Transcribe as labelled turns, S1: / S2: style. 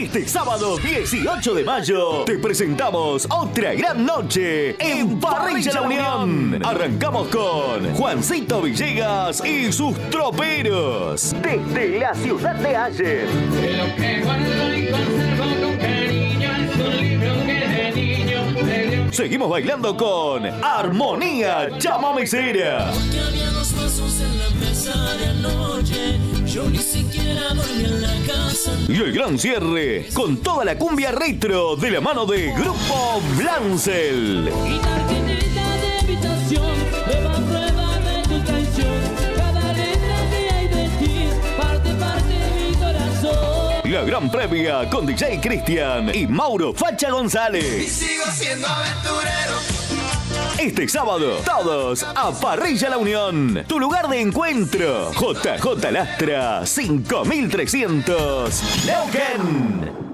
S1: Este sábado 18 de mayo te presentamos otra gran noche en Parrilla La Unión. Arrancamos con Juancito Villegas y sus troperos desde la ciudad de ayer. Seguimos bailando con Armonía Chamamecera. Yo ni siquiera dormí en la casa. Y el gran cierre con toda la cumbia retro de la mano de Grupo Blancel. La gran previa con DJ Cristian y Mauro Facha González. Y sigo siendo aventurero. Este sábado, todos a Parrilla La Unión. Tu lugar de encuentro. JJ Lastra 5300. Neuquén.